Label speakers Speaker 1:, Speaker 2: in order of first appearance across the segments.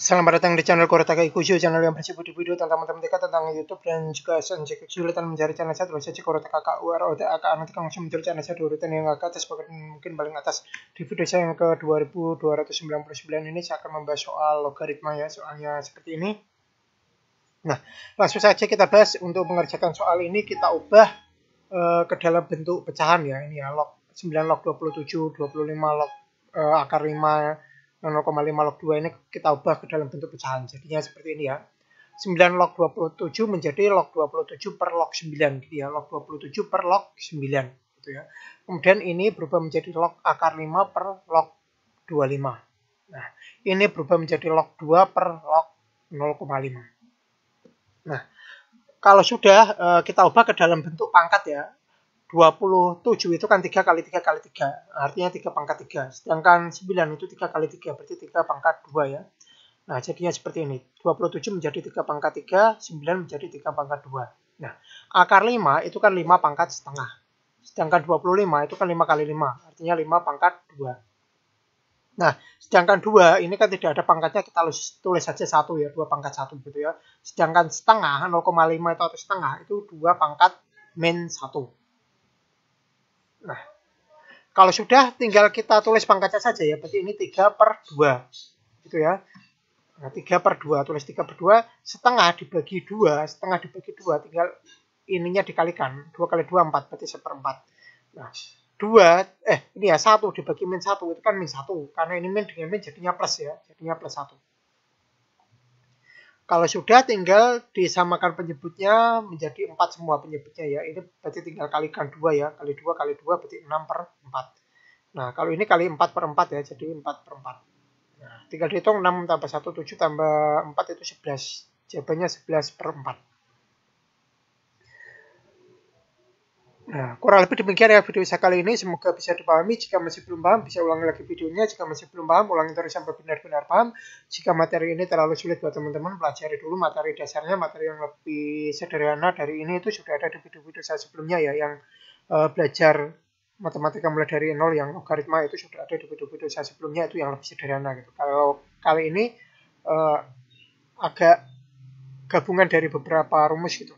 Speaker 1: Selamat datang di channel Korotaka Ikushu, channel yang berisi video-video tentang matematika, tentang YouTube, dan juga jika kesulitan mencari channel saya, tulis saja Korotaka KUR, OTAK, nanti kamu langsung mencari channel saya di urutan yang ke atas, mungkin paling atas. Di video saya yang ke 2299 ini, saya akan membahas soal logaritma ya, soalnya seperti ini. Nah, langsung saja kita bahas untuk mengerjakan soal ini, kita ubah uh, ke dalam bentuk pecahan ya, ini ya, log 9 log 27, 25 log uh, akar 5, 0,5 log 2 ini kita ubah ke dalam bentuk pecahan. Jadinya seperti ini ya. 9 log 27 menjadi log 27 per log 9 gitu ya. Log 27 per log 9 gitu ya. Kemudian ini berubah menjadi log akar 5 per log 25. Nah, ini berubah menjadi log 2 per log 0,5. Nah, kalau sudah eh, kita ubah ke dalam bentuk pangkat ya, 27 itu kan 3 kali 3 kali 3, artinya 3 pangkat 3. Sedangkan 9 itu 3 kali 3, berarti 3 pangkat 2 ya. Nah, jadinya seperti ini. 27 menjadi 3 pangkat 3, 9 menjadi 3 pangkat 2. Nah, akar 5 itu kan 5 pangkat setengah. Sedangkan 25 itu kan 5 kali 5, artinya 5 pangkat 2. Nah, sedangkan 2 ini kan tidak ada pangkatnya, kita tulis saja 1 ya, 2 pangkat 1 gitu ya. Sedangkan setengah, 0,5 itu atau setengah, itu 2 pangkat min 1. Nah, kalau sudah tinggal kita tulis pangkatnya saja ya. Berarti ini 3 per 2. Gitu ya. Nah, 3 per 2. Tulis 3 per 2. Setengah dibagi 2. Setengah dibagi 2. Tinggal ininya dikalikan. 2 kali 2, 4. Berarti seperempat. Nah, 2, eh ini ya 1 dibagi min 1. Itu kan min 1. Karena ini min dengan min jadinya plus ya. Jadinya plus 1. Kalau sudah tinggal disamakan penyebutnya menjadi 4 semua penyebutnya ya. Ini berarti tinggal kalikan 2 ya. Kali 2 kali 2 berarti 6 per 4. Nah, kalau ini kali 4 per 4 ya. Jadi 4 per 4. Nah, tinggal dihitung 6 tambah 1, 7 tambah 4 itu 11. Jawabannya 11 per 4. Nah, kurang lebih demikian ya video saya kali ini. Semoga bisa dipahami. Jika masih belum paham, bisa ulangi lagi videonya. Jika masih belum paham, ulangi terus sampai benar-benar paham. Jika materi ini terlalu sulit buat teman-teman, pelajari dulu materi dasarnya, materi yang lebih sederhana dari ini itu sudah ada di video-video saya sebelumnya ya, yang uh, belajar matematika mulai dari nol yang logaritma itu sudah ada di video-video saya sebelumnya itu yang lebih sederhana gitu. Kalau kali ini uh, agak gabungan dari beberapa rumus gitu.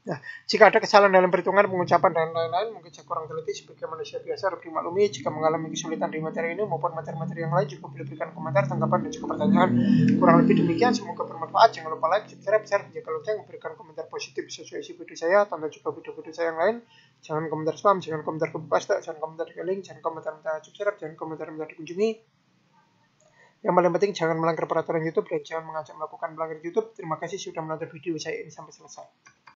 Speaker 1: Nah, jika ada kesalahan dalam perhitungan, pengucapan, dan lain-lain, mungkin saya kurang teliti sebagai manusia biasa harus dimaklumi jika mengalami kesulitan di materi ini maupun materi-materi yang lain juga boleh berikan komentar, tanggapan, dan juga pertanyaan. Kurang lebih demikian, semoga bermanfaat. Jangan lupa like, subscribe, share, jaga lonceng, memberikan komentar positif sesuai isi video saya, tonton juga video-video saya yang lain. Jangan komentar spam, jangan komentar ke pasta, jangan komentar ke link, jangan komentar minta subscribe, jangan komentar minta dikunjungi. Yang paling penting jangan melanggar peraturan YouTube dan jangan mengajak melakukan melanggar YouTube. Terima kasih sudah menonton video saya ini sampai selesai.